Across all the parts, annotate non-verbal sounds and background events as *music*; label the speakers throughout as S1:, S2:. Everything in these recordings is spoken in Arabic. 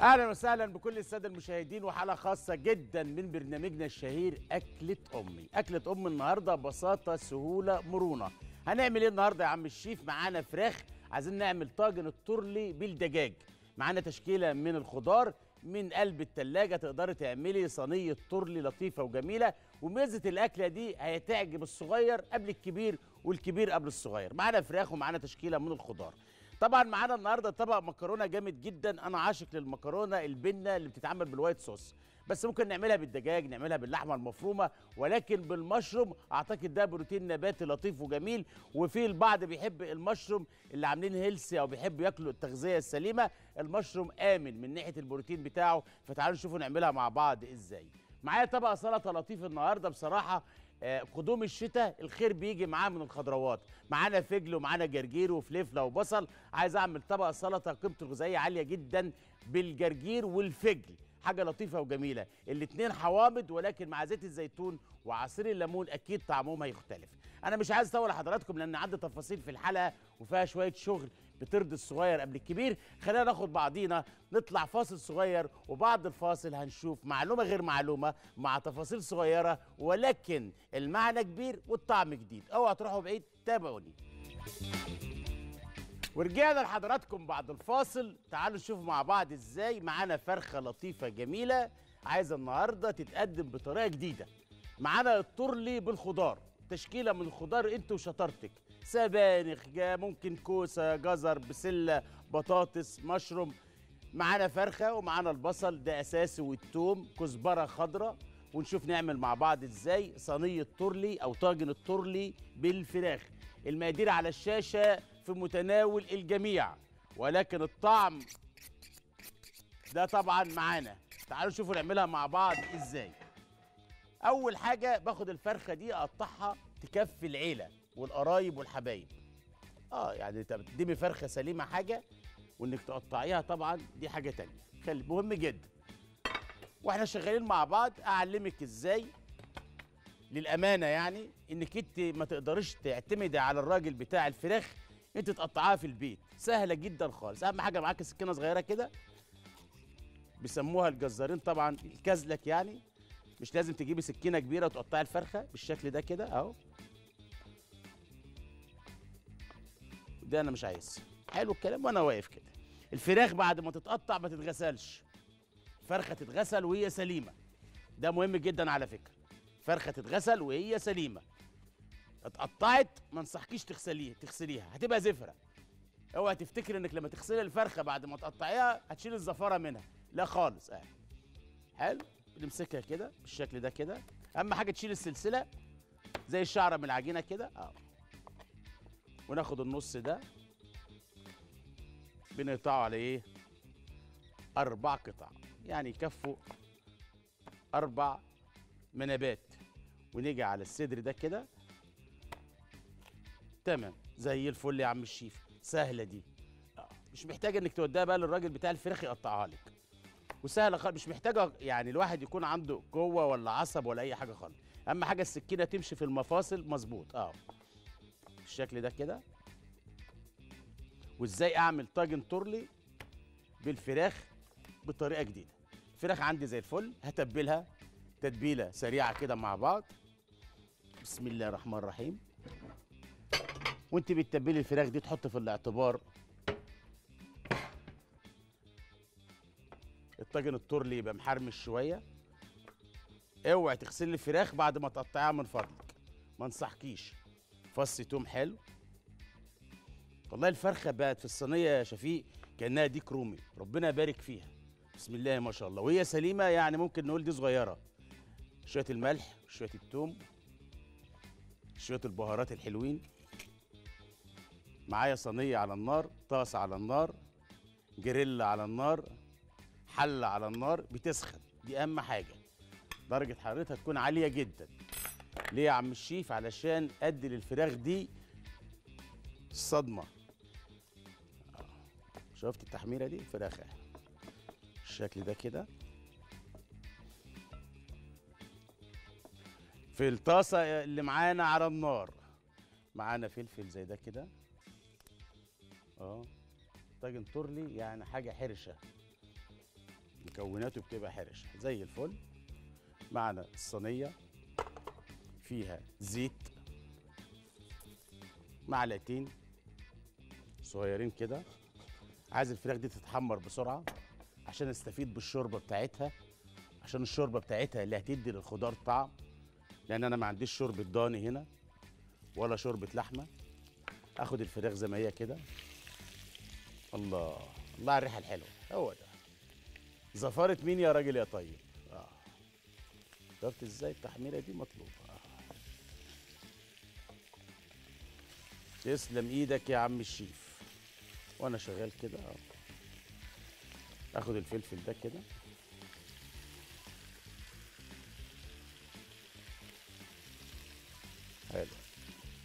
S1: أهلا وسهلا بكل السادة المشاهدين وحلقة خاصة جدا من برنامجنا الشهير أكلة أمي. أكلة ام النهارده بساطة سهولة مرونة. هنعمل إيه النهارده يا عم الشيف؟ معانا فراخ. عايزين نعمل طاجن الترلي بالدجاج. معانا تشكيلة من الخضار من قلب التلاجة. تقدري تعملي صينية ترلي لطيفة وجميلة. وميزة الأكلة دي هتعجب الصغير قبل الكبير والكبير قبل الصغير. معانا فراخ ومعانا تشكيلة من الخضار. طبعا معانا النهارده طبق مكرونة جامد جدا. أنا عاشق للمكرونة البنة اللي بتتعمل بال white sauce. بس ممكن نعملها بالدجاج نعملها باللحمة المفرومة ولكن بالمشروم. أعتقد ده بروتين نباتي لطيف وجميل. وفي البعض بيحب المشروم اللي عاملين healthy أو بيحبوا ياكلوا التغذية السليمة. المشروم آمن من ناحية البروتين بتاعه. فتعالوا نشوفوا نعملها مع بعض إزاي. معايا طبق سلطة لطيف النهارده بصراحة. قدوم الشتاء الخير بيجي معاه من الخضروات. معانا فجل ومعانا جرجير وفلفله وبصل. عايز أعمل طبق سلطة قيمته الغذائية عالية جدا بالجرجير والفجل. حاجة لطيفة وجميلة. الاتنين حوامض ولكن مع زيت الزيتون وعصير الليمون أكيد طعمهم هيختلف. أنا مش عايز أطول حضراتكم لأن عندي تفاصيل في الحلقة وفيها شوية شغل. بترضي الصغير قبل الكبير. خلينا ناخد بعضينا نطلع فاصل صغير وبعد الفاصل هنشوف معلومة غير معلومة مع تفاصيل صغيرة ولكن المعنى كبير والطعم جديد. اوعى تروحوا بعيد تابعوني. ورجعنا لحضراتكم بعد الفاصل. تعالوا نشوف مع بعض إزاي معانا فرخة لطيفة جميلة عايزة النهارده تتقدم بطريقة جديدة. معانا الترلي بالخضار. تشكيلة من الخضار انت وشطارتك. سبانخ ممكن كوسة جزر بسلة بطاطس مشروم. معانا فرخة ومعانا البصل ده أساسي والثوم كزبرة خضراء. ونشوف نعمل مع بعض إزاي. صينية ترلي أو طاجن الترلي بالفراخ. المقادير على الشاشة في متناول الجميع. ولكن الطعم ده طبعا معانا. تعالوا نشوفوا نعملها مع بعض إزاي. أول حاجة باخد الفرخة دي أقطعها تكفي العيلة. والقرايب والحبايب. آه يعني انت بتدمي فرخه سليمة حاجة وإنك تقطعيها طبعا دي حاجة تانية. خلي مهم جدا. وإحنا شغالين مع بعض أعلمك إزاي للأمانة يعني إنك أنت ما تقدريش تعتمدي على الراجل بتاع الفراخ أنت تقطعها في البيت. سهلة جدا خالص. أهم حاجة معاك سكينة صغيرة كده. بيسموها الجزارين طبعا الكزلك يعني. مش لازم تجيبي سكينة كبيرة وتقطعي الفرخة بالشكل ده كده أهو. ده أنا مش عايز. حلو الكلام وأنا واقف كده. الفراخ بعد ما تتقطع ما تتغسلش. فرخة تتغسل وهي سليمة. ده مهم جدا على فكرة. فرخة تتغسل وهي سليمة. اتقطعت ما انصحكيش تغسليها تغسليها. هتبقى زفرة. اوعى تفتكر انك لما تغسلي الفرخة بعد ما تقطعيها هتشيل الزفارة منها. لا خالص آه حلو. نمسكها كده بالشكل ده كده. أهم حاجة تشيل السلسلة زي الشعرة من العجينة كده. آه. وناخد النص ده. بنقطعه على إيه؟ أربع قطع. يعني يكفوا أربع منابات. ونيجي على الصدر ده كده. تمام. زي الفل يا عم الشيف. سهلة دي. مش محتاجه إنك توديها بقى للراجل بتاع الفراخ يقطعها لك. وسهلة خالص. مش محتاجة يعني الواحد يكون عنده قوة ولا عصب ولا أي حاجة خالص. أهم حاجة السكينة تمشي في المفاصل مظبوط. آه. بالشكل ده كده. وإزاي أعمل طاجن ترلي بالفراخ بطريقة جديدة. الفراخ عندي زي الفل هتبلها تتبيلة سريعة كده مع بعض. بسم الله الرحمن الرحيم. وأنت بتتبلي الفراخ دي تحط في الاعتبار. الطاجن الترلي يبقى محرمش شوية. اوعي تغسلي الفراخ بعد ما تقطعيها من فضلك. ما انصحكيش. فص توم حلو. والله الفرخة بقت في الصينية يا شفيق كأنها ديك رومي ربنا يبارك فيها. بسم الله ما شاء الله. وهي سليمة يعني ممكن نقول دي صغيرة. شوية الملح شوية التوم شوية البهارات الحلوين. معايا صينية على النار طاسه على النار جريل على النار حلة على النار بتسخن. دي أهم حاجة. درجة حرارتها تكون عالية جدا. ليه يا عم الشيف؟ علشان ادي للفراخ دي الصدمه. شفت التحميرة دي؟ فراخ اهي. الشكل ده كده. في الطاسة اللي معانا على النار. معانا فلفل زي ده كده. آه. طاجن تورلي يعني حاجة حرشة. مكوناته بتبقى حرشة. زي الفل. معنا الصينية. فيها زيت معلقتين صغيرين كده. عايز الفراخ دي تتحمر بسرعة عشان استفيد بالشوربة بتاعتها عشان الشوربة بتاعتها اللي هتدي للخضار طعم لأن أنا ما عنديش شوربة ضاني هنا ولا شوربة لحمة. آخد الفراخ زي ما هي كده. الله الله على الريحة الحلوة. هو ده. زفارة مين يا راجل يا طيب؟ آه. شفت إزاي التحميرة دي مطلوبة؟ تسلم إيدك يا عم الشيف وأنا شغال كده اخد الفلفل ده كده. حلو.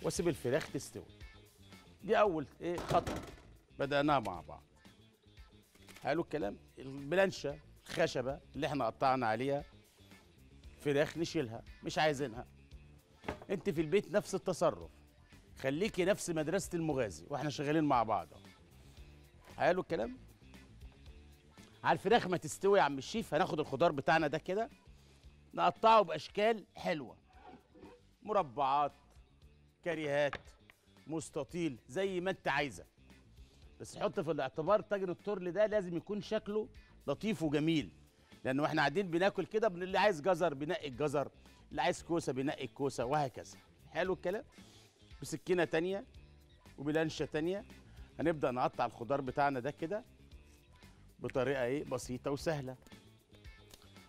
S1: واسيب الفراخ تستوي. دي اول إيه خطوة. بدأناها مع بعض. حلو الكلام. البلانشة الخشبة اللي إحنا قطعنا عليها. فراخ نشيلها مش عايزينها. انت في البيت نفس التصرف. خليكي نفس مدرسة المغازي وإحنا شغالين مع بعض. حلو الكلام؟ على الفراخ ما تستوي يا عم الشيف هناخد الخضار بتاعنا ده كده نقطعه بأشكال حلوة. مربعات كريهات مستطيل زي ما أنت عايزة. بس حط في الاعتبار طاجن التورل ده لازم يكون شكله لطيف وجميل. لأنه إحنا قاعدين بناكل كده اللي عايز جزر بينقي الجزر اللي عايز كوسة بينقي الكوسة وهكذا. حلو الكلام؟ بسكينة تانية وبلانشة تانية. هنبدأ نقطع الخضار بتاعنا ده كده بطريقة إيه؟ بسيطة وسهلة.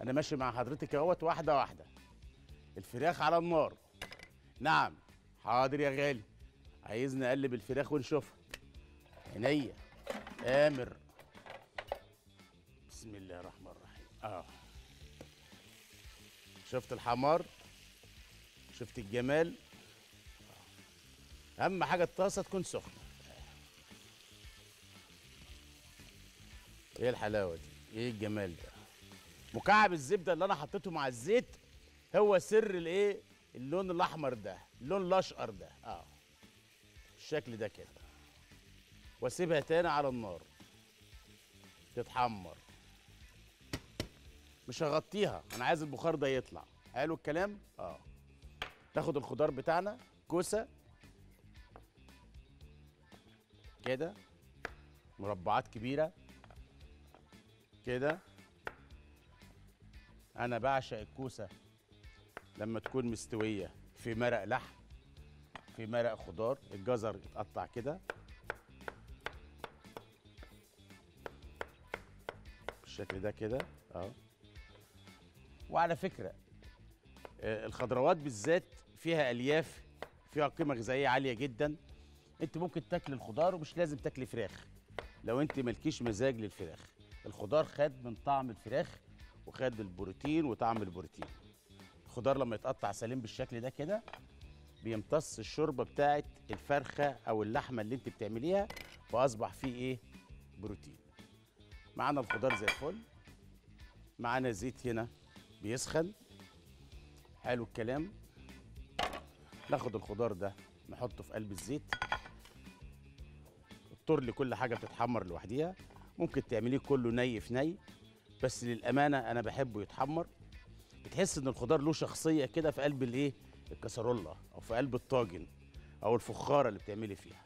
S1: أنا ماشي مع حضرتك أهوت واحدة واحدة. الفراخ على النار. نعم. حاضر يا غالي. عايز نقلب الفراخ ونشوفها. عينيا. آمر. بسم الله الرحمن الرحيم. آه. شفت الحمار؟ شفت الجمال. أهم حاجة الطاسة تكون سخنة. إيه الحلاوة دي؟ إيه الجمال ده؟ مكعب الزبدة اللي أنا حطيته مع الزيت هو سر الإيه؟ اللون الأحمر ده اللون الأشقر ده. آه. الشكل ده كده. وأسيبها تاني على النار. تتحمر. مش هغطيها. أنا عايز البخار ده يطلع. حلو الكلام؟ آه. تاخد الخضار بتاعنا كوسة كده. مربعات كبيرة. كده. أنا بعشق الكوسة لما تكون مستوية. في مرق لحم في مرق خضار. الجزر يتقطع كده. بالشكل ده كده. آه وعلى فكرة آه، الخضروات بالذات فيها ألياف فيها قيمة غذائية عالية جدا. انت ممكن تاكل الخضار ومش لازم تاكلي فراخ. لو انت مالكيش مزاج للفراخ. الخضار خد من طعم الفراخ وخد البروتين وطعم البروتين. الخضار لما يتقطع سليم بالشكل ده كده بيمتص الشوربة بتاعت الفرخة أو اللحمة اللي انت بتعمليها وأصبح فيه إيه؟ بروتين. معانا الخضار زي الفل. معانا زيت هنا بيسخن. حلو الكلام. ناخد الخضار ده نحطه في قلب الزيت. الطرل كل حاجة بتتحمر لوحديها. ممكن تعمليه كله ني في ني بس للأمانة أنا بحبه يتحمر. بتحس إن الخضار له شخصية كده في قلب الإيه؟ الكسرولة أو في قلب الطاجن أو الفخارة اللي بتعملي فيها.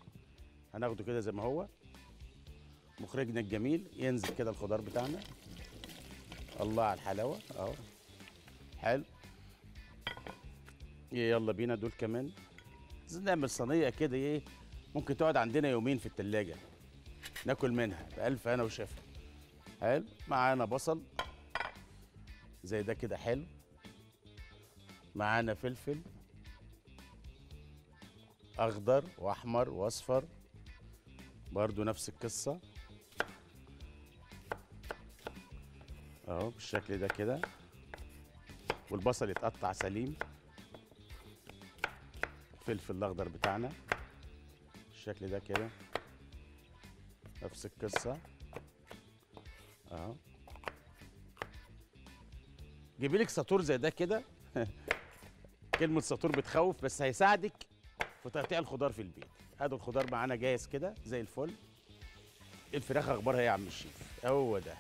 S1: هناخده كده زي ما هو. مخرجنا الجميل ينزل كده الخضار بتاعنا. الله على الحلاوة. أهو. حلو. يلا بينا دول كمان. نعمل صينية كده إيه؟ ممكن تقعد عندنا يومين في التلاجة. ناكل منها بألف هنا وشفا حلو؟ معانا بصل. زي ده كده حلو. معانا فلفل. أخضر وأحمر وأصفر. برضو نفس القصة. أهو بالشكل ده كده. والبصل يتقطع سليم. الفلفل الأخضر بتاعنا. بالشكل ده كده. نفس القصة. أهو. جيبي لك ساطور زي ده كده. *laughs* كلمة ساطور بتخوف بس هيساعدك في تقطيع الخضار في البيت. ادي الخضار معانا جاهز كده زي الفل. الفراخ أخبارها إيه يا عم الشيف؟ هو ده.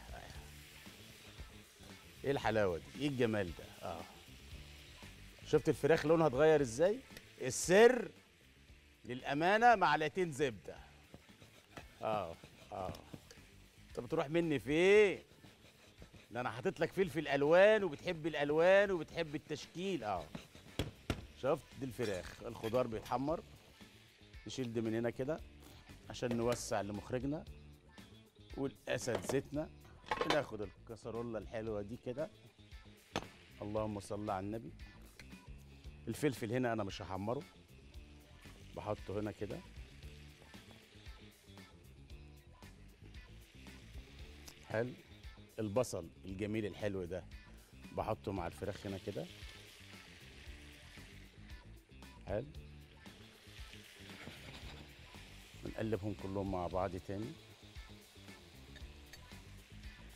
S1: إيه الحلاوة دي؟ إيه الجمال ده؟ آه. شفت الفراخ لونها اتغير إزاي؟ السر. للأمانة معلقتين زبدة. آه آه. أنت بتروح مني فين؟ ده أنا حاطط لك فلفل ألوان وبتحب الألوان وبتحب التشكيل. آه. شفت؟ دي الفراخ. الخضار بيتحمر. نشيل دي من هنا كده عشان نوسع لمخرجنا والاسد زيتنا ناخد الكسرولة الحلوة دي كده. اللهم صل على النبي. الفلفل هنا أنا مش هحمره. بحطه هنا كده. حلو. البصل الجميل الحلو ده بحطه مع الفراخ هنا كده. حلو. نقلبهم كلهم مع بعض تاني.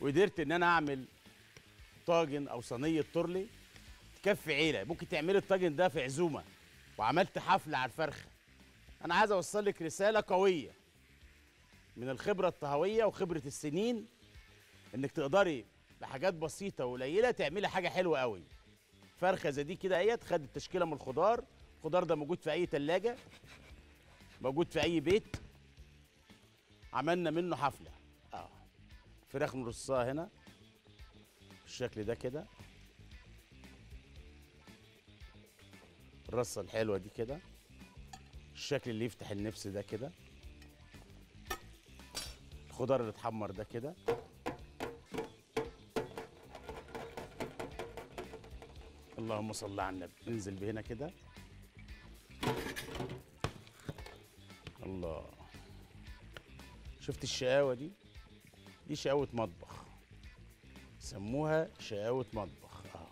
S1: وقدرت إن أنا أعمل طاجن أو صينية تورلي تكفي عيلة. ممكن تعملي الطاجن ده في عزومة وعملت حفلة على الفرخة. أنا عايز أوصل لك رسالة قوية من الخبرة الطهوية وخبرة السنين إنك تقدري بحاجات بسيطة وقليلة تعملي حاجة حلوة قوي. فرخة زي دي كده أهيت خدت تشكيله من الخضار. الخضار ده موجود في أي تلاجة موجود في أي بيت. عملنا منه حفلة. آه. فراخ نرصها هنا بالشكل ده كده. الرصة الحلوة دي كده. الشكل اللي يفتح النفس ده كده. الخضار اللي اتحمر ده كده. اللهم صل على النبي. ننزل بهنا كده. الله. شفت الشقاوة دي؟ دي شقاوة مطبخ. سموها شقاوة مطبخ. آه.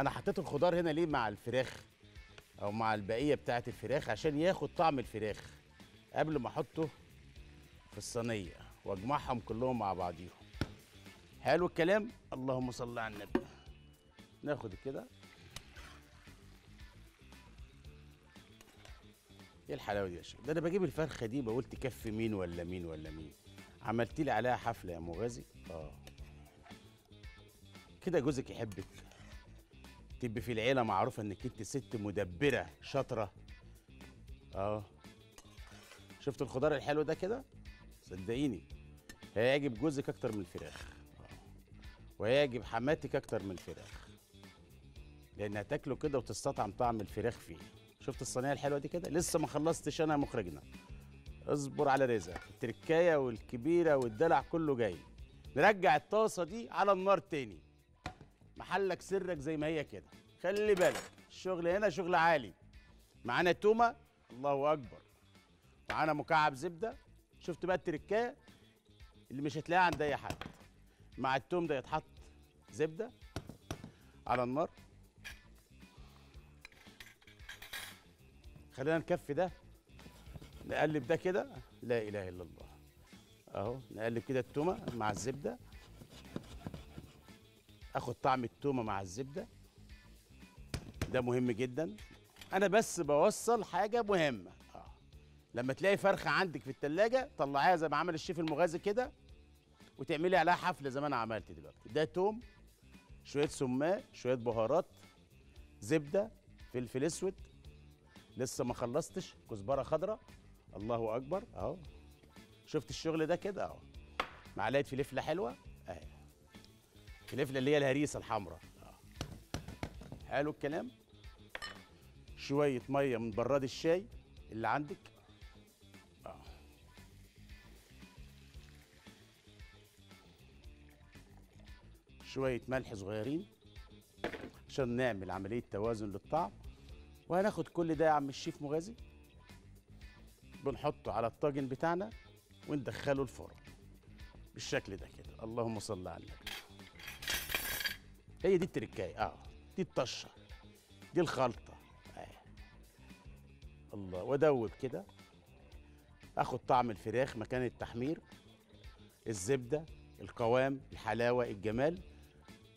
S1: أنا حطيت الخضار هنا ليه مع الفراخ؟ أو مع البقية بتاعت الفراخ عشان ياخد طعم الفراخ قبل ما أحطه في الصينية وأجمعهم كلهم مع بعضيهم. حلو الكلام؟ اللهم صل على النبي. ناخد كده. إيه الحلاوة دي يا شيخ؟ ده أنا بجيب الفرخة دي بقول تكفي مين ولا مين ولا مين. عملت لي عليها حفلة يا مغازي آه. كده جوزك يحبك. تبقي في العيلة معروفه إنك أنت ست مدبرة شاطرة. آه. شفت الخضار الحلو ده كده؟ صدقيني. هيعجب جوزك أكتر من الفراخ. وهيعجب حماتك أكتر من الفراخ. لأن هتاكله كده وتستطعم طعم الفراخ فيه. شفت الصينية الحلوة دي كده؟ لسه ما خلصتش أنا مخرجنا. اصبر على رزقك. التركاية والكبيرة والدلع كله جاي. نرجع الطاسة دي على النار تاني. محلك سرك زي ما هي كده. خلي بالك الشغل هنا شغل عالي. معانا تومة؟ الله أكبر. معانا مكعب زبدة؟ شفت بقى التركاية؟ اللي مش هتلاقيها عند أي حد. مع التوم ده يتحط زبدة على النار. خلينا نكفي ده. نقلب ده كده. لا إله إلا الله. أهو نقلب كده التومة مع الزبدة. آخد طعم التومة مع الزبدة. ده مهم جدا. أنا بس بوصل حاجة مهمة. آه. لما تلاقي فرخة عندك في التلاجة طلعيها زي ما عمل الشيف المغازي كده وتعملي عليها حفلة زي ما أنا عملت دلوقتي. ده توم شوية سماق شوية بهارات زبدة فلفل أسود. لسه ما خلصتش كزبرة خضراء. الله أكبر. أهو. شفت الشغل ده كده؟ أهو. معلقة فلفلة حلوة. اهي فلفله اللي هي الهريسة الحمراء. حلو الكلام. شوية مية من براد الشاي اللي عندك. آه. شوية ملح صغيرين عشان نعمل عملية توازن للطعم. وهناخد كل ده يا عم الشيف مغازي. بنحطه على الطاجن بتاعنا وندخله الفرن بالشكل ده كده. اللهم صل على النبي. هي دي التركاية. آه دي الطشة دي الخلطة. آه. الله وأدوب كده. آخد طعم الفراخ مكان التحمير الزبدة القوام الحلاوة الجمال.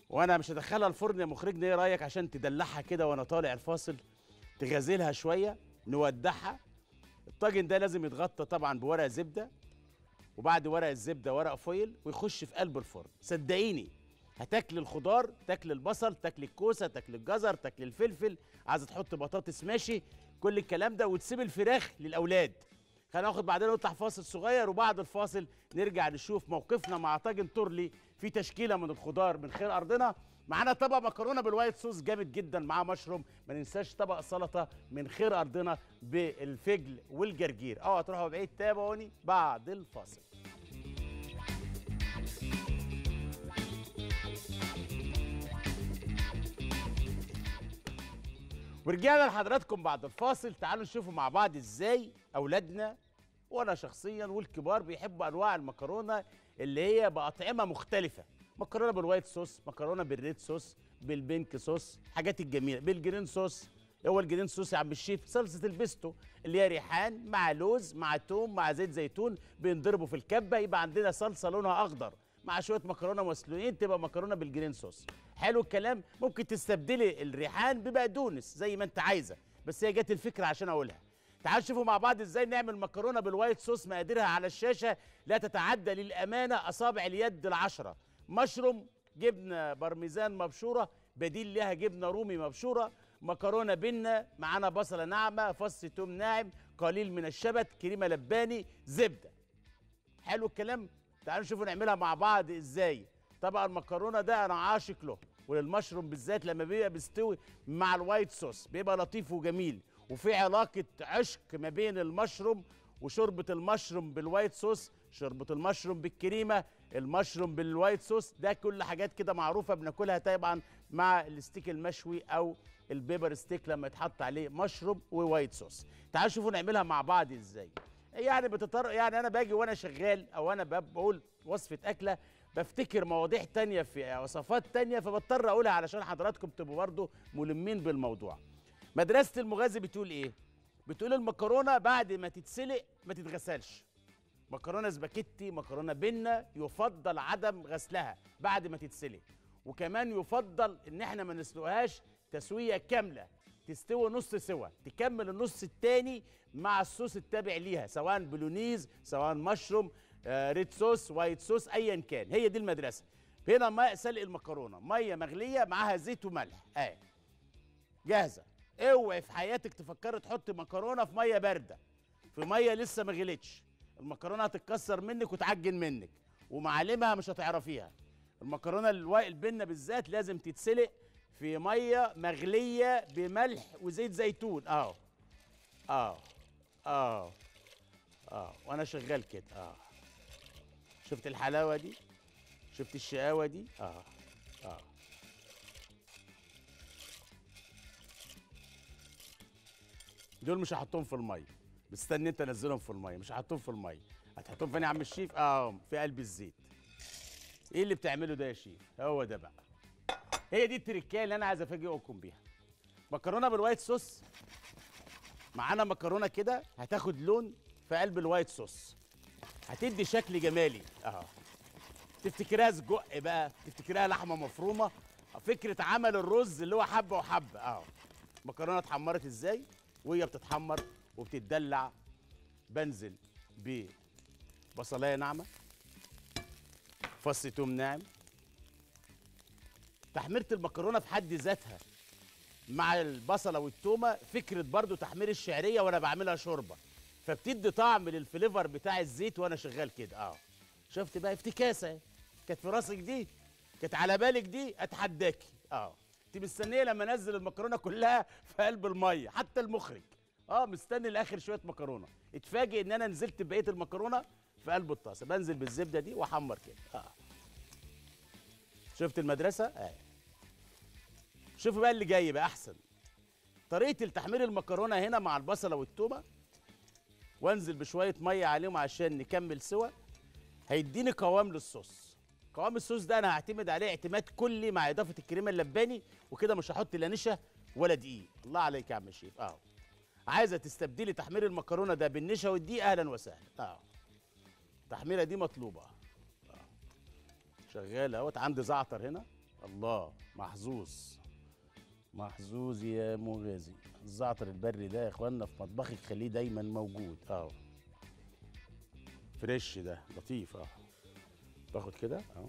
S1: وأنا مش هدخلها الفرن يا مخرجنا إيه رأيك؟ عشان تدلعها كده وأنا طالع الفاصل تغازلها شوية نودعها. الطاجن ده لازم يتغطى طبعا بورق زبدة وبعد ورق الزبدة ورق فويل ويخش في قلب الفرن. صدقيني. هتاكل الخضار تاكل البصل تاكل الكوسة تاكل الجزر تاكل الفلفل. عايزه تحط بطاطس ماشي كل الكلام ده وتسيب الفراخ للأولاد. خلينا ناخد بعدين نطلع فاصل صغير وبعد الفاصل نرجع نشوف موقفنا مع طاجن تورلي في تشكيلة من الخضار من خير أرضنا. معانا طبق مكرونة بالوايت صوص جامد جدا معاه مشروم. ما ننساش طبق سلطة من خير أرضنا بالفجل والجرجير. اوعى تروحوا بعيد تابعوني بعد الفاصل. ورجعنا لحضراتكم بعد الفاصل. تعالوا نشوفوا مع بعض إزاي اولادنا وأنا شخصيا والكبار بيحبوا انواع المكرونة اللي هي بأطعمة مختلفة. مكرونة بال white sauce مكرونة بال red sauce بال pink sauce حاجات الجميلة بال green sauce. هو ال green sauce يا عم الشيف؟ صلصة البيستو اللي هي ريحان مع لوز مع توم مع زيت زيتون بينضربوا في الكبة يبقى عندنا صلصة لونها أخضر. مع شوية مكرونة مسلوقين تبقى مكرونة بال green sauce. حلو الكلام. ممكن تستبدلي الريحان ببقدونس زي ما انت عايزة. بس هي جت الفكرة عشان أقولها. تعالوا نشوفوا مع بعض إزاي نعمل مكرونة بالوايت صوص مقاديرها على الشاشة. لا تتعدى للأمانة أصابع اليد العشرة. مشروم جبنة بارميزان مبشورة بديل لها جبنة رومي مبشورة مكرونة بنة معانا بصلة ناعمة فص توم ناعم قليل من الشبت كريمة لباني زبدة. حلو الكلام. تعالوا نشوفوا نعملها مع بعض إزاي. طبعا المكرونة ده أنا عاشق له وللمشروم بالذات لما بيبقى بيستوي مع ال white sauce بيبقى لطيف وجميل. وفي علاقة عشق ما بين المشروم وشوربة ال mushroom بال white sauce شوربة المشروم بالكريمة ال mushroom بال white sauce. ده كل حاجات كده معروفة بناكلها طبعا مع الستيك المشوي أو ال pepper steak لما يتحط عليه mushroom و white sauce. تعالوا شوفوا نعملها مع بعض إزاي. يعني بتطر يعني أنا باجي وأنا شغال أو أنا بقول وصفة أكلة بفتكر مواضيع تانية في وصفات تانية فبضطر أقولها علشان حضراتكم تبقوا برضه ملمين بالموضوع. مدرسة المغازي بتقول إيه؟ بتقول المكرونة بعد ما تتسلق ما تتغسلش. مكرونة سباكيتي مكرونة بنه يفضل عدم غسلها بعد ما تتسلق. وكمان يفضل إن إحنا ما نسلقهاش تسوية كاملة. تستوي نص سوا تكمل النص التاني مع الصوص التابع ليها سواء بلونيز سواء مشروم آه red sauce white sauce ايا كان. هي دي المدرسة. هنا ماء سلق المكرونة مية مغلية معاها زيت وملح. اهي جاهزة. اوعي في حياتك تفكري تحطي مكرونة في مية باردة. في مية لسه ما غليتش. المكرونة هتتكسر منك وتعجن منك ومعالمها مش هتعرفيها. المكرونة البنه بالذات لازم تتسلق في مية مغلية بملح وزيت زيتون. اهو آه. آه. آه. وأنا شغال كده. آه. شفت الحلاوة دي؟ شفت الشقاوة دي؟ آه. آه. دول مش هحطهم في المية. مستني انت تنزلهم في المية. مش هحطهم في المية. هتحطهم فين يا عم الشيف؟ آه في قلب الزيت. إيه اللي بتعمله ده يا شيف؟ هو ده بقى. هي دي التركايه اللي أنا عايز أفاجئكم بيها. مكرونة بال white sauce. معانا مكرونة كده هتاخد لون في قلب ال white sauce. هتدي شكل جمالي. آه تفتكرها سجق بقى تفتكرها لحمة مفرومة. فكرة عمل الرز اللي هو حبة وحبة. آه مكرونة اتحمرت إزاي؟ وهي بتتحمر وبتتدلع. بنزل ببصلاية ناعمة. فص توم ناعم. تحميرة المكرونة في حد ذاتها مع البصلة والتومة فكرة برضو تحمير الشعرية وأنا بعملها شوربة. فبتدي طعم للفليفر بتاع الزيت وأنا شغال كده. آه. شفت بقى افتكاسة كانت في راسك دي؟ كانت على بالك دي؟ اتحداكي آه. انت مستنية لما أنزل المكرونة كلها في قلب المية حتى المخرج. آه مستني لآخر شوية مكرونة. اتفاجئ إن أنا نزلت بقية المكرونة في قلب الطاسة. بنزل بالزبدة دي وأحمر كده. آه. شفت المدرسة؟ آه شوفوا بقى اللي جاي بقى أحسن. طريقة التحمير المكرونة هنا مع البصلة والتومة وانزل بشوية مية عليهم عشان نكمل سوا. هيديني قوام للصوص. قوام الصوص ده أنا هعتمد عليه اعتماد كلي مع إضافة الكريمة اللباني وكده مش هحط لا نشا ولا دقيق. الله عليك يا عم الشيف اهو عايزة تستبدلي تحمير المكرونة ده بالنشا والدقيق؟ أهلا وسهلا. آه. التحميره دي مطلوبة. آه. شغال أهوت. عندي زعتر هنا. الله محظوظ. محظوظ يا مغازي. الزعتر البري ده يا اخوانا في مطبخك خليه دايما موجود. أهو. فريش ده لطيف آه باخد كده أهو.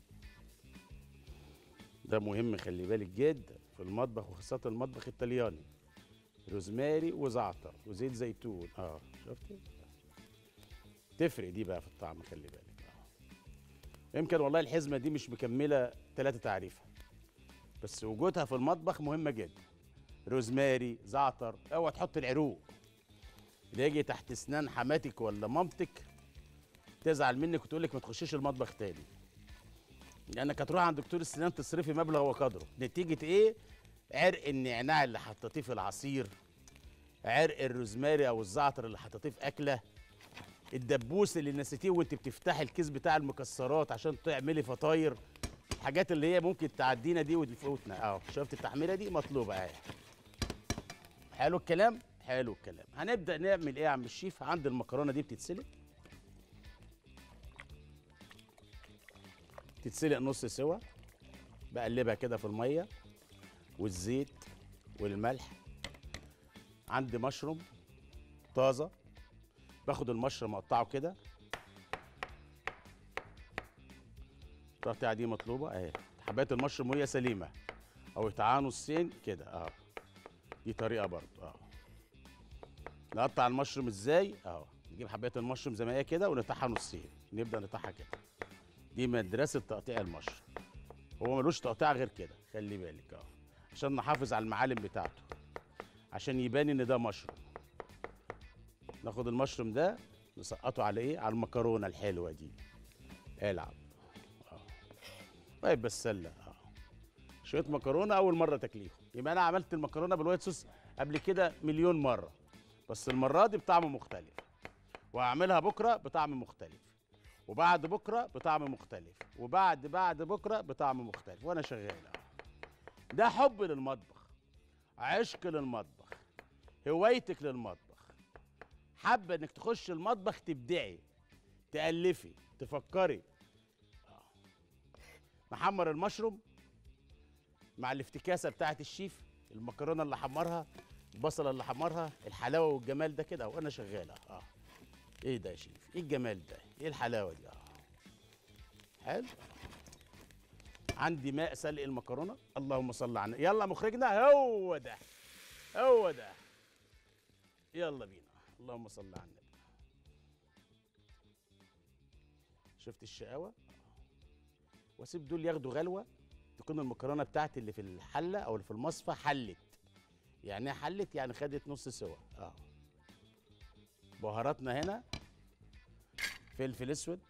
S1: ده مهم خلي بالك جدا في المطبخ وخاصة المطبخ الطلياني روزماري وزعتر وزيت زيتون آه شفتي تفرق دي بقى في الطعم خلي بالك آه يمكن والله الحزمة دي مش مكملة ثلاثة تعريفة بس وجودها في المطبخ مهمة جدا. روزماري زعتر اوعى تحط العروق. اللي يجي تحت اسنان حماتك ولا مامتك تزعل منك وتقول لك ما تخشيش المطبخ تاني. لانك هتروح عند دكتور السنان تصرفي مبلغ وقدره. نتيجة إيه؟ عرق النعناع اللي حطيتيه في العصير. عرق الروزماري أو الزعتر اللي حطيتيه في أكلة. الدبوس اللي نسيتيه وانت بتفتحي الكيس بتاع المكسرات عشان تعملي فطاير. الحاجات اللي هي ممكن تعدينا دي وتفوتنا أهو شفت التحميره دي؟ مطلوبة أهي. حلو الكلام؟ حلو الكلام. هنبدأ نعمل إيه يا عم الشيف؟ عند المكرونة دي بتتسلق. تتسلق نص سوا. بقلبها كده في المية. والزيت والملح. عندي مشروم طازة. باخد المشروم أقطعه كده. التقطيعه دي مطلوبة اهي. حبات المشروم وهي سليمة. أو يتعانوا نصين كده. آه دي طريقة برضو آه نقطع المشروم إزاي؟ أهو. نجيب حبات المشروم زي ما هي كده ونقطعها نصين نبدأ نقطعها كده. دي مدرسة تقطيع المشروم. هو ملوش تقطيع غير كده. خلي بالك آه عشان نحافظ على المعالم بتاعته. عشان يبان إن ده مشروم. ناخد المشروم ده نسقطه على إيه؟ على المكرونة الحلوة دي. العب. طيب بسله آه شوية مكرونة أول مرة تاكليهم. يبقى أنا عملت المكرونة بالوايت صوص قبل كده مليون مرة بس المرة دي بطعم مختلف. وهعملها بكرة بطعم مختلف. وبعد بكرة بطعم مختلف. وبعد بعد بكرة بطعم مختلف. وأنا شغال. ده حب للمطبخ. عشق للمطبخ. هوايتك للمطبخ. حابة إنك تخش المطبخ تبدعي تألفي تفكري. محمر المشروم مع الافتكاسة بتاعت الشيف المكرونة اللي حمرها البصلة اللي حمرها الحلاوة والجمال ده كده وأنا شغالة. آه. إيه ده يا شيف؟ إيه الجمال ده؟ إيه الحلاوة دي؟ آه. حلو. عندي ماء سلق المكرونة. اللهم صل على يلا مخرجنا. هو ده. هو ده. يلا بينا. اللهم صل على النبي. شفت الشقاوة؟ واسيب دول ياخدوا غلوة تكون المكرونة بتاعتي اللي في الحلة أو اللي في المصفى حلت. يعني إيه حلت؟ يعني خدت نص سوا. آه. بهاراتنا هنا فلفل أسود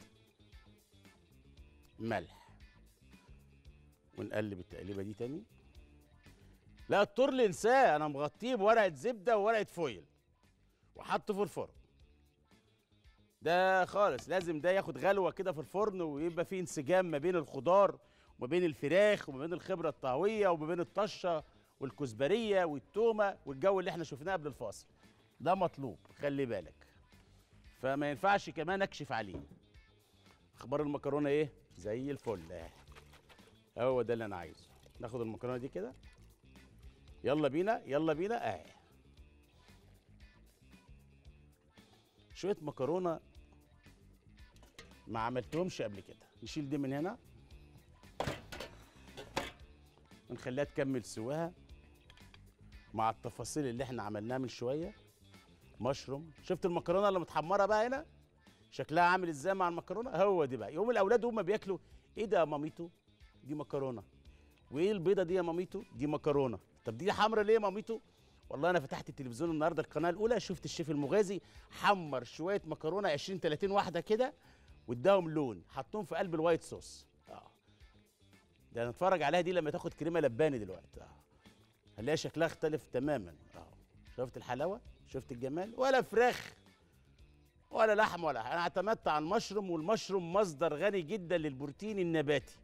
S1: ملح. ونقلب التقليبة دي تاني. لا الطرل انساه أنا مغطيه بورقة زبدة وورقة فويل. وحطه في الفرن. ده خالص لازم ده ياخد غلوة كده في الفرن ويبقى فيه انسجام ما بين الخضار وما بين الفراخ وما بين الخبرة الطهويه وما بين الطشة والكزبرية والتومة والجو اللي إحنا شفناه قبل الفاصل. ده مطلوب خلي بالك. فما ينفعش كمان أكشف عليه. أخبار المكرونة إيه؟ زي الفل. هو ده اللي أنا عايزه. ناخد المكرونة دي كده. يلا بينا يلا بينا. اهي شوية مكرونة ما عملتهمش قبل كده. نشيل دي من هنا. ونخليها تكمل سواها مع التفاصيل اللي إحنا عملناها من شوية. مشروم. شفت المكرونة اللي متحمرة بقى هنا؟ شكلها عامل إزاي مع المكرونة؟ هو دي بقى. يوم الأولاد هم بياكلوا. إيه ده يا ماميتو؟ دي مكرونة. وايه البيضة دي يا ماميتو؟ دي مكرونة. طب دي حمرا ليه يا ماميتو؟ والله أنا فتحت التلفزيون النهارده القناة الأولى شفت الشيف المغازي حمر شوية مكرونة 20 30 واحدة كده. واداهم لون حطهم في قلب ال white sauce. آه. ده نتفرج عليها دي لما تاخد كريمة لباني دلوقتي. آه. هنلاقي شكلها اختلف تماما. آه. شفت الحلاوة؟ شفت الجمال؟ ولا فراخ ولا لحم ولا. أنا اعتمدت على المشروم والمشروم مصدر غني جدا للبروتين النباتي.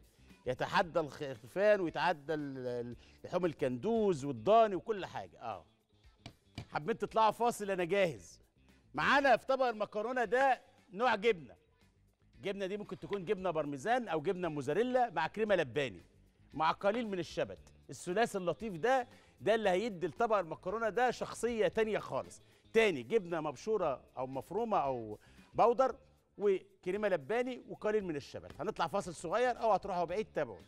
S1: يتحدى الخرفان ويتعدى لحوم الكندوز والضاني وكل حاجة. آه. حبيت تطلعوا فاصل أنا جاهز. معانا في طبق المكرونة ده نوع جبنة. الجبنه دي ممكن تكون جبنة بارميزان أو جبنة موزاريلا مع كريمة لباني مع قليل من الشبت. الثلاثي اللطيف ده ده اللي هيدي لطبق المكرونة ده شخصية تانية خالص. تاني جبنة مبشورة أو مفرومة أو بودر وكريمة لباني وقليل من الشبت. هنطلع فاصل صغير أو هتروحوا بعيد تابعوني.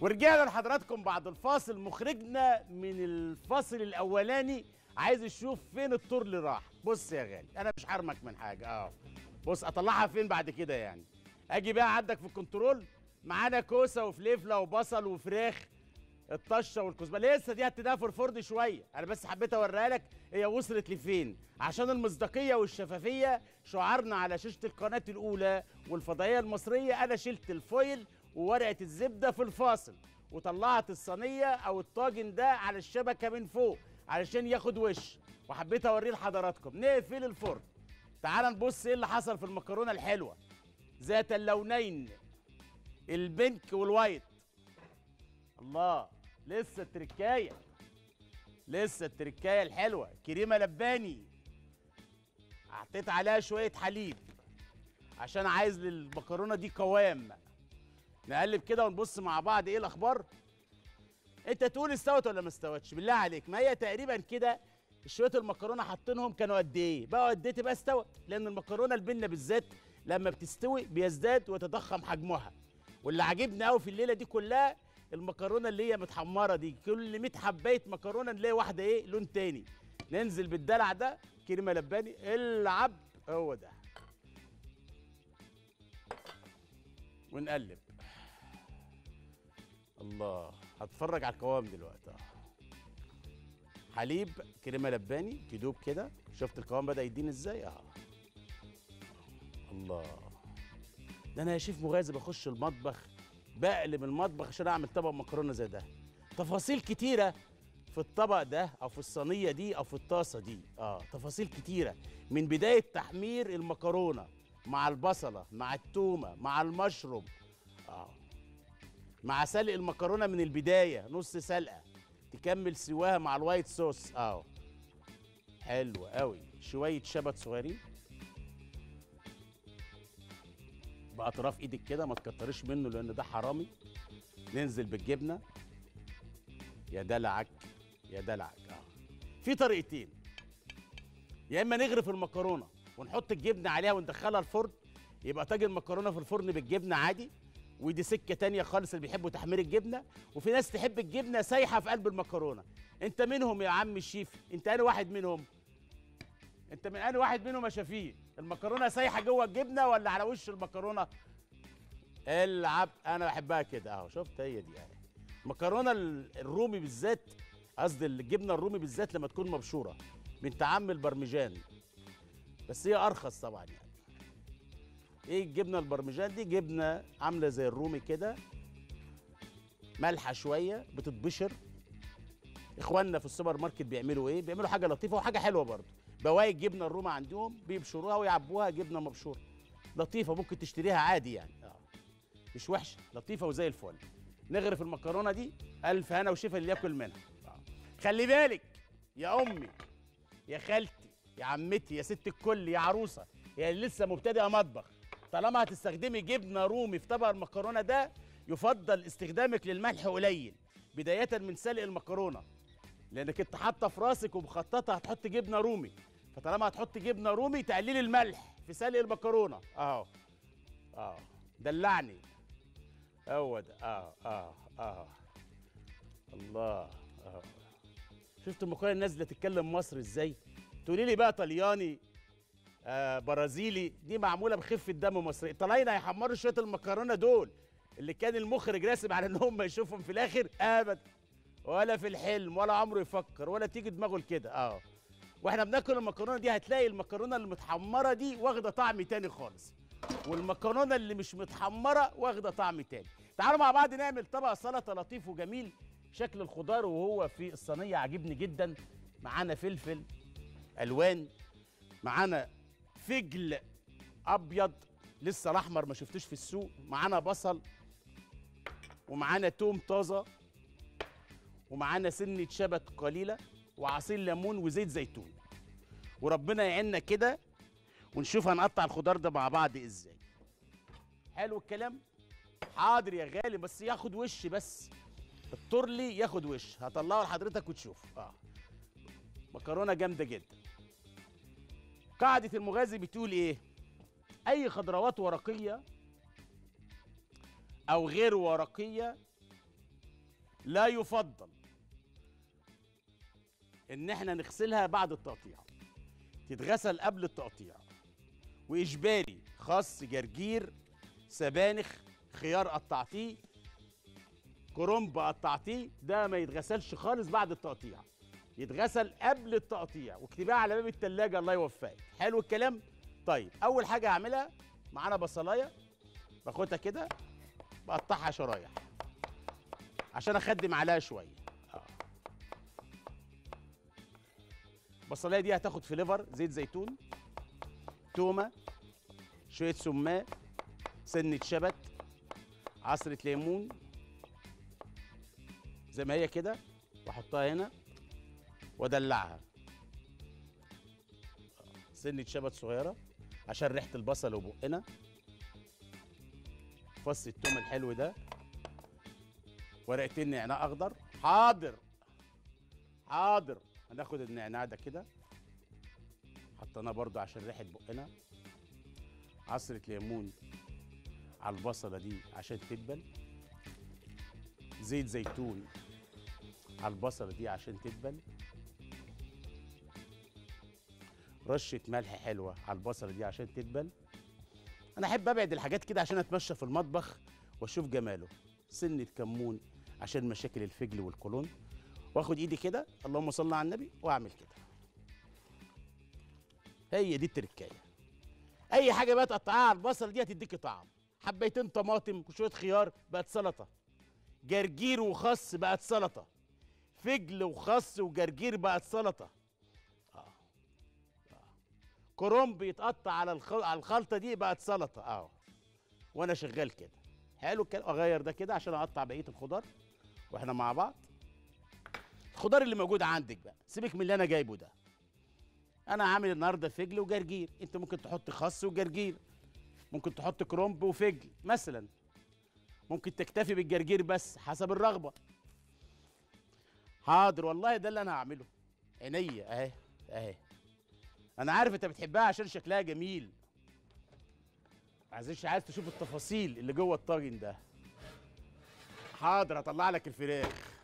S1: ورجعنا لحضراتكم بعد الفاصل. مخرجنا من الفاصل الأولاني عايز يشوف فين الطور اللي راح. بص يا غالي أنا مش حرمك من حاجة. آه. بص أطلعها فين بعد كده يعني؟ أجي بقى عندك في الكنترول. معانا كوسة وفليفلة وبصل وفراخ الطشة والكزبرة. لسه دي هتديها في الفرن شوية. أنا بس حبيت أوريها لك هي وصلت لفين؟ عشان المصداقية والشفافية شعارنا على شاشة القناة الأولى والفضائية المصرية. أنا شلت ال foil وورقة الزبدة في الفاصل وطلعت الصينية أو الطاجن ده على الشبكة من فوق علشان ياخد وش. وحبيت أوريه لحضراتكم. نقفل الفرن. تعال نبص إيه اللي حصل في المكرونة الحلوة. ذات اللونين البنك والوايت. الله لسه التركاية. لسه التركاية الحلوة. كريمة لباني. حطيت عليها شوية حليب. عشان عايز للمكرونة دي قوام. نقلب كده ونبص مع بعض. إيه الأخبار؟ انت تقول استوت ولا ما استوتش؟ بالله عليك. ما هي تقريبا كده شوية المكرونة حاطينهم كانوا قد إيه؟ بقوا قد إيه تبقى استوت؟ لأن المكرونة البنه بالذات لما بتستوي بيزداد ويتضخم حجمها. واللي عاجبني قوي في الليلة دي كلها المكرونة اللي هي متحمرة دي. كل 100 حباية مكرونة نلاقي واحدة إيه؟ لون تاني. ننزل بالدلع ده. كريمة لباني. العب. هو ده. ونقلب. الله. هتفرج على القوام دلوقتي. حليب كريمة لباني تدوب كده. شفت القوام بدأ يديني إزاي؟ آه الله. ده أنا يا شيف مغازي بخش المطبخ بقلب المطبخ عشان أعمل طبق مكرونة زي ده. تفاصيل كتيرة في الطبق ده أو في الصينية دي أو في الطاسة دي. آه تفاصيل كتيرة. من بداية تحمير المكرونة مع البصلة مع التومة مع المشروم. آه. مع سلق المكرونة من البداية نص سلقة. تكمل سواها مع الوايت صوص. آه حلو قوي شوية شبت صغيرين. بأطراف إيدك كده ما تكتريش منه لأن ده حرامي. ننزل بالجبنة. يا دلعك يا دلعك آه في طريقتين. يا إما نغرف المكرونة ونحط الجبنة عليها وندخلها الفرن. يبقى طاجن مكرونه في الفرن بالجبنة عادي. ودي سكة تانية خالص اللي بيحبوا تحمير الجبنة وفي ناس تحب الجبنة سايحة في قلب المكرونة. انت منهم يا عم الشيف؟ انت أنا واحد منهم؟ انت من أنا واحد منهم يا شفيق؟ المكرونة سايحة جوه الجبنة ولا على وش المكرونة؟ العب أنا بحبها كده أهو شفت؟ هي دي اهي المكرونة الرومي بالذات قصدي الجبنة الرومي بالذات لما تكون مبشورة بنت عم البرمجان. بس هي أرخص طبعا يعني. إيه الجبنه البرمجان دي؟ جبنه عاملة زي الرومي كده مالحة شوية بتتبشر. إخواننا في السوبر ماركت بيعملوا إيه؟ بيعملوا حاجة لطيفة وحاجة حلوة برضه. بواقي الجبنه الرومي عندهم بيبشروها ويعبوها جبنه مبشوره لطيفة ممكن تشتريها عادي يعني. آه. مش وحشة لطيفة وزي الفل. نغرف المكرونة دي ألف هنا وشفا اللي ياكل منها. آه. خلي بالك يا أمي يا خالتي يا عمتي يا ست الكل يا عروسة يا اللي لسه مبتدئة مطبخ. طالما هتستخدمي جبنة رومي في طبق المكرونة ده يفضل استخدامك للملح قليل بداية من سلق المكرونة. لأنك أنت حاطة في راسك ومخططة هتحط جبنة رومي. فطالما هتحط جبنة رومي تقليل الملح في سلق المكرونة. أهو. آه دلعني. هو ده. آه آه آه الله. آه شفت المكرونة نازله تتكلم مصري إزاي؟ تقولي لي بقى طلياني آه برازيلي. دي معمولة بخفة دم مصري طالعين هيحمروا شوية المكرونة دول اللي كان المخرج راسم على إن هم يشوفهم في الآخر. ابدا ولا في الحلم ولا عمره يفكر ولا تيجي دماغه لكده. آه. وإحنا بناكل المكرونة دي هتلاقي المكرونة المتحمرة دي واخدة طعم تاني خالص. والمكرونة اللي مش متحمرة واخدة طعم تاني. تعالوا مع بعض نعمل طبق سلطة لطيف وجميل. شكل الخضار وهو في الصينية عاجبني جدا. معانا فلفل ألوان معانا فجل أبيض لسه الأحمر ما شفتوش في السوق معانا بصل ومعانا توم طازة ومعانا سنة شبت قليلة وعصير ليمون وزيت زيتون. وربنا يعيننا كده ونشوف هنقطع الخضار ده مع بعض إزاي. حلو الكلام؟ حاضر يا غالي بس ياخد وش بس. الترلي ياخد وش. هطلعه لحضرتك وتشوف. آه. مكرونة جامدة جدا. قاعدة المغازي بتقول إيه؟ أي خضروات ورقية أو غير ورقية لا يفضل إن إحنا نغسلها بعد التقطيع. تتغسل قبل التقطيع. وإجباري خس جرجير سبانخ خيار قطعتيه كرنب قطعتيه ده ما يتغسلش خالص بعد التقطيع. يتغسل قبل التقطيع واكتبيها على باب التلاجة الله يوفقك. حلو الكلام؟ طيب أول حاجة هعملها معانا بصلاية باخدها كده بقطعها شرايح عشان أخدم عليها شوية. آه. البصلايه دي هتاخد فليفر زيت زيتون تومة شوية سماق سنة شبت عصرة ليمون زي ما هي كده وأحطها هنا. وادلعها سنة شبت صغيرة عشان ريحة البصل وبقنا. فص التوم الحلو ده. ورقتين نعناع أخضر. حاضر. حاضر. هناخد النعناع ده كده. حطيناه برضو عشان ريحة بقنا. عصرة ليمون على البصلة دي عشان تدبل. زيت زيتون على البصلة دي عشان تدبل. رشة ملح حلوة على البصلة دي عشان تدبل. أنا أحب أبعد الحاجات كده عشان أتمشى في المطبخ وأشوف جماله. سنة كمون عشان مشاكل الفجل والقولون وآخد إيدي كده اللهم صل على النبي وأعمل كده. هي دي التركاية. أي حاجة بقى تقطعها على البصل دي هتديكي طعم. حبيتين طماطم وشوية خيار بقت سلطة. جرجير وخس بقت سلطة. فجل وخس وجرجير بقت سلطة. كرنب يتقطع على. على الخلطة دي بقت سلطة. آه وأنا شغال كده. حلو الكلام. أغير ده كده عشان أقطع بقية الخضار وإحنا مع بعض. الخضار اللي موجود عندك بقى سيبك من اللي أنا جايبه ده. أنا عامل النهارده فجل وجرجير. أنت ممكن تحط خس وجرجير. ممكن تحط كرنب وفجل مثلا. ممكن تكتفي بالجرجير بس حسب الرغبة. حاضر. والله ده اللي أنا هعمله. عينيا أهي أهي. أنا عارف انت بتحبها عشان شكلها جميل. عايزش عايز تشوف التفاصيل اللي جوه الطاجن ده. حاضر هطلع لك الفراخ.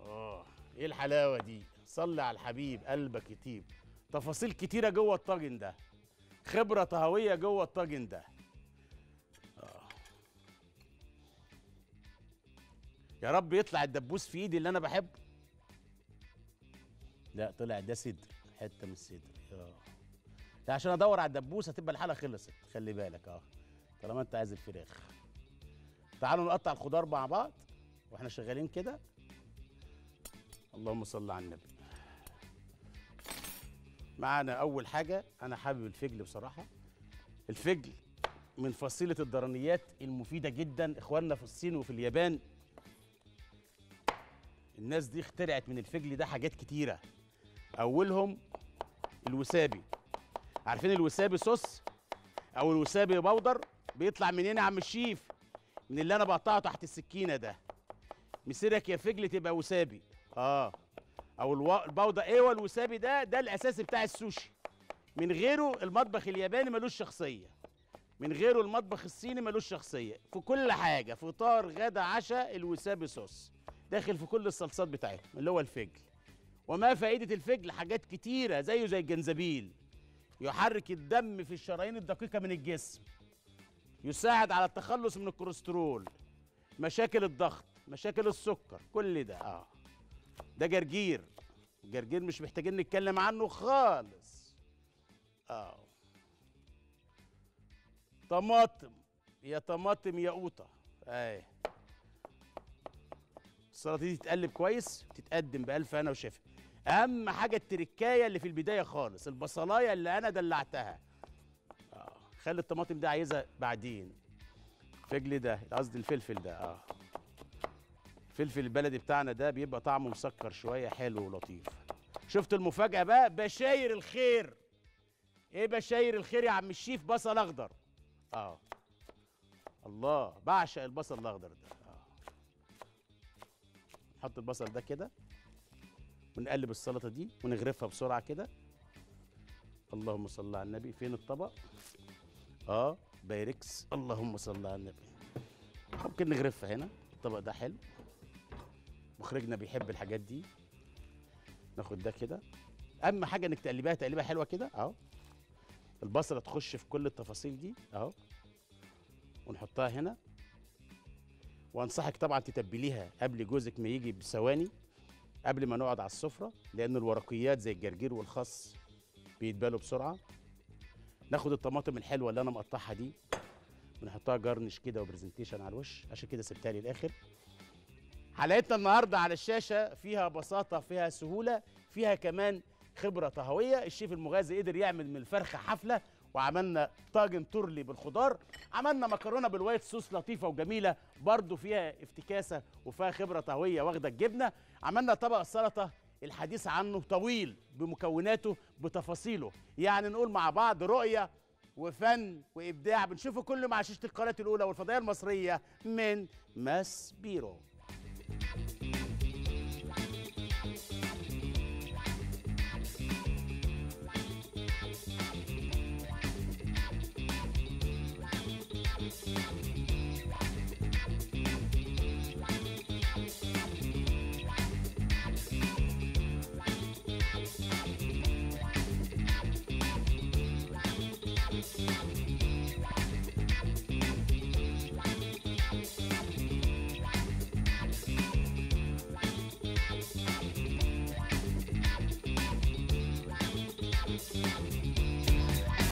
S1: آه إيه الحلاوة دي؟ صلي على الحبيب قلبك يطيب. تفاصيل كتيرة جوه الطاجن ده. خبرة طهوية جوه الطاجن ده. آه. يا رب يطلع الدبوس في إيدي اللي أنا بحبه لا طلع ده صدر. حتة من الصدر. آه عشان أدور على الدبوس هتبقى الحاله خلصت. خلي بالك آه. طالما أنت عايز الفراخ. تعالوا نقطع الخضار مع بعض وإحنا شغالين كده. اللهم صل على النبي. معانا أول حاجة أنا حابب الفجل بصراحة. الفجل من فصيلة الضرنيات المفيدة جدا إخواننا في الصين وفي اليابان. الناس دي اخترعت من الفجل ده حاجات كتيرة. أولهم الوسابي. عارفين الوسابي صوص؟ أو الوسابي بودر؟ بيطلع منين يا عم الشيف من اللي أنا بقطعه تحت السكينة ده. مسيرك يا فجل تبقى وسابي. آه. أو. البودر أيوه الوسابي ده ده الأساسي بتاع السوشي. من غيره المطبخ الياباني ملوش شخصية. من غيره المطبخ الصيني ملوش شخصية. في كل حاجة فطار غدا عشاء الوسابي صوص. داخل في كل الصلصات بتاعتهم اللي هو الفجل. وما فائدة الفجل حاجات كتيرة زيه زي الجنزبيل. يحرك الدم في الشرايين الدقيقة من الجسم. يساعد على التخلص من الكوليسترول. مشاكل الضغط مشاكل السكر كل ده. آه. ده جرجير. الجرجير مش محتاجين نتكلم عنه خالص. آه. طماطم. يا طماطم يا قوطة. اهي السلطة دي تتقلب كويس تتقدم بألف هنا وشفا. أهم حاجة التركاية اللي في البداية خالص البصلاية اللي أنا دلعتها. آه خلي الطماطم ده عايزها بعدين. الفجل ده قصدي الفلفل ده آه. الفلفل البلدي بتاعنا ده بيبقى طعمه مسكر شوية حلو ولطيف. شفت المفاجأة بقى؟ بشاير الخير. إيه بشاير الخير يا عم الشيف؟ بصل أخضر. آه. الله بعشق البصل الأخضر ده. آه. نحط البصل ده كده. ونقلب السلطة دي ونغرفها بسرعة كده. اللهم صل على النبي. فين الطبق؟ آه بايركس. اللهم صل على النبي. ممكن نغرفها هنا. الطبق ده حلو. مخرجنا بيحب الحاجات دي. ناخد ده كده. أهم حاجة إنك تقلبيها. تقليبه حلوة كده. أهو. البصلة تخش في كل التفاصيل دي. أهو. ونحطها هنا. وأنصحك طبعا تتبليها قبل جوزك ما يجي بثواني. قبل ما نقعد على السفرة لأن الورقيات زي الجرجير والخس بيتبالوا بسرعة. ناخد الطماطم الحلوة اللي أنا مقطعها دي ونحطها جرنش كده و presentation على الوش. عشان كده سبتها لي الآخر حلقتنا النهارده على الشاشة فيها بساطة فيها سهولة فيها كمان خبرة طهوية. الشيف المغازي قدر يعمل من الفرخة حفلة وعملنا طاجن تورلي بالخضار. عملنا مكرونة بال white sauce لطيفة وجميلة برضو فيها افتكاسة وفيها خبرة طهويه واخدة الجبنة. عملنا طبق السلطة الحديث عنه طويل بمكوناته بتفاصيله. يعني نقول مع بعض رؤية وفن وإبداع. بنشوفه كله مع شاشة القناة الأولى والفضائية المصرية من ماس بيرو